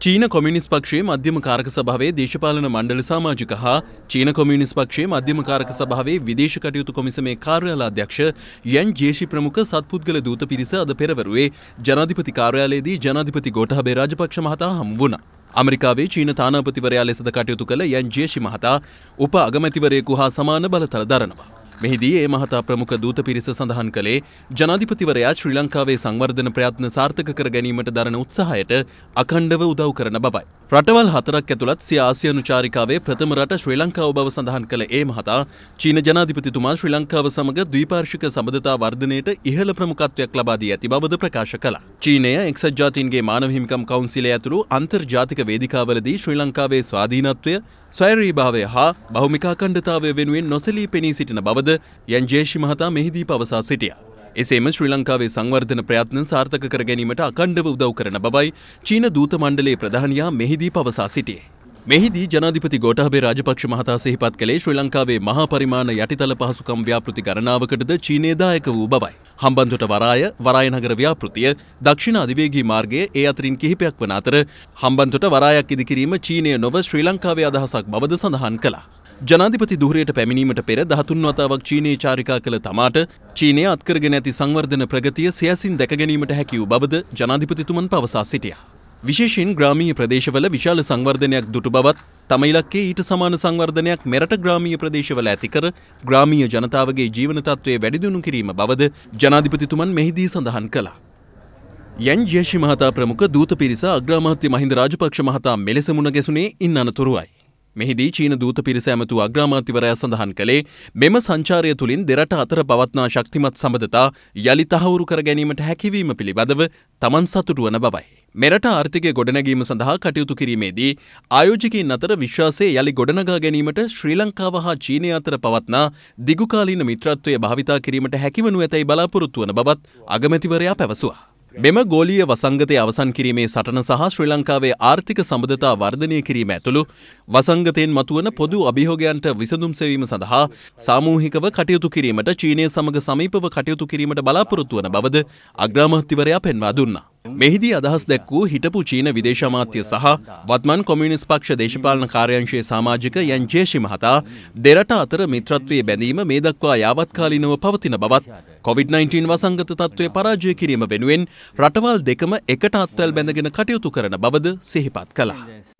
චීන කොමිනිස් පක්ෂයේ මධ්‍යම කාරක සභාවේ දේශපාලන මණ්ඩල සාමාජික හා චීන කොමිනිස් පක්ෂයේ මධ්‍යම කාරක සභාවේ විදේශ කටයුතු කොමිසමේ කාර්යාල අධ්‍යක්ෂ යන් ජේෂි ප්‍රමුඛ සත්පුද්ගල දූත පිරිස අද පෙරවරුවේ ජනාධිපති කාර්යාලයේදී ජනාධිපති ගෝඨාභය රාජපක්ෂ මහතා හමු වුණා. අමරිකාවේ චීන තානාපතිවරයා ලෙසද කටයුතු කළ යන් ජේෂි මහතා උප අගමැතිවරයෙකු හා සමාන බලතල දරනවා. මෙහිදී ඒ මහතා ප්‍රමුඛ දූත පිරිස සඳහන් කළේ ජනාධිපතිවරයා ශ්‍රී ලංකාවේ සංවර්ධන ප්‍රයත්න සාර්ථක කර ගැනීමට දරන උත්සාහයට අඛණ්ඩව උදව් කරන බවයි. රටවල් හතරක් ඇතුළත් සිය ආසියානු චාරිකාවේ ප්‍රථම රට ශ්‍රී ලංකාව බව සඳහන් කළ ඒ මහතා චීන ජනාධිපතිතුමා ශ්‍රී ලංකාව සමග ද්විපාර්ශික සබඳතා වර්ධනයට ඉහළ ප්‍රමුඛත්වයක් ලබා දී ඇති බවද ප්‍රකාශ කළා. චීනය එක්සත් ජාතීන්ගේ මානව හිමිකම් කවුන්සිලය ඇතුළු අන්තර්ජාතික වේදිකාවලදී ශ්‍රී ලංකාවේ ස්වාධීනත්වය ස්වෛරීභාවය හා බහුමිකාකණ්ඩතාවය වෙනුවෙන් නොසලී පෙනී සිටින බවද යන් ජේෂි මහතා මෙහිදී පවසා සිටියා. එසේම ශ්‍රී ලංකාවේ සංවර්ධන ප්‍රයත්න සාර්ථක කර ගැනීමට අකණ්ඩව උදව් කරන බවයි චීන දූත මණ්ඩලයේ ප්‍රධානියා මෙහිදී පවසා සිටියේ. මෙහිදී ජනාධිපති ගෝඨාභය රාජපක්ෂ මහතා සිහිපත් කළේ ශ්‍රී ලංකාවේ මහා පරිමාණ යටිතල පහසුකම් ව්‍යාපෘති ගණනාවකටද චීනය දායක වූ බවයි. හම්බන්තොට වරාය වරායනගර ව්‍යාපෘතිය දක්ෂිණ අධිවේගී මාර්ගයේ ඒ අතරින් කිහිපයක් වන අතර හම්බන්තොට වරායක් ඉදිකිරීම චීනය නොව ශ්‍රී ලංකාවේ අදහසක් බවද සඳහන් කළා. ජනාධිපති දුහරයට පැමිණීමට පෙර දහතුන් වතාවක් චීනයේ චාරිකා කළ තමාට චීනය අත්කරගෙන ඇති සංවර්ධන ප්‍රගතිය සියසින් දැකගැනීමට හැකි වූ බවද ජනාධිපතිතුමන් පවසා සිටියා. විශේෂයෙන් ග්‍රාමීය ප්‍රදේශවල විශාල සංවර්ධනයක් දුටු බවත් තම ඉලක්කේ ඊට සමාන සංවර්ධනයක් මෙරට ග්‍රාමීය ප්‍රදේශවල ඇතිකර ග්‍රාමීය ජනතාවගේ ජීවන තත්ත්වය වැඩිදියුණු කිරීම බවද ජනාධිපතිතුමන් මෙහිදී සඳහන් කළා. යන් ජේෂි මහතා ප්‍රමුඛ දූත පිරිස අග්‍රාමාත්‍ය මහින්ද රාජපක්ෂ මහතා මෙලෙස මුණ ගැසුනේ ඉන් අනතුරුවයි. මෙහිදී චීන දූත පිරිස ඇමතු අග්‍රාමාත්‍යවරයා සඳහන් කළේ මෙම සංචාරය තුළින් දෙරට අතර පවත්නා ශක්තිමත් සබඳතා යළි තහවුරු කර ගැනීමට හැකිවීම පිළිබඳව තමන් සතුටු වන බවයි. මෙරට ආර්ථිකය ගොඩනැගීම සඳහා කටයුතු කිරීමේදී ආයෝජකින් අතර විශ්වාසය යළි ගොඩනගා ගැනීමට ශ්‍රී ලංකාව හා චීනය අතර පවත්නා දිගුකාලීන මිත්‍රත්වය භාවිතා කිරීමට හැකිවනු ඇතැයි බලාපොරොත්තු වන බවත් අගමැතිවරයා පැවසුවා. මෙම ගෝලීය වසංගතය අවසන් කිරීමේ සටන සහ ශ්‍රී ලංකාවේ ආර්ථික සබඳතා වර්ධනය කිරීම ඇතුළු වසංගතයෙන් මතුවන පොදු අභිහෝගයන්ට විසඳුම් සෙවීම සඳහා සාමූහිකව කටයුතු කිරීමට චීනය සමග සමීපව කටයුතු කිරීමට බලාපොරොත්තු වන බවද අග්‍රාමාත්‍යවරයා පෙන්වා දුන්නා. මෙහිදී අදහස් දැක්වූ හිටපු චීන විදේශමාත්‍ය සහ වත්මන් කොමියනිස් පක්ෂ දේශපාලන කාර්යංශයේ සාමාජික යන් ජේෂි මහතා දෙරට අතර මිත්‍රත්වයේ බැඳීම මේ දක්වා යාවත්කාලිනව පවතින බවත් COVID-19 වසංගත තත්ත්වය පරාජය කිරීම වෙනුවෙන් රටවල් දෙකම එකට අත්වැල් බැඳගෙන කටයුතු කරන බවද සිහිපත් කළා.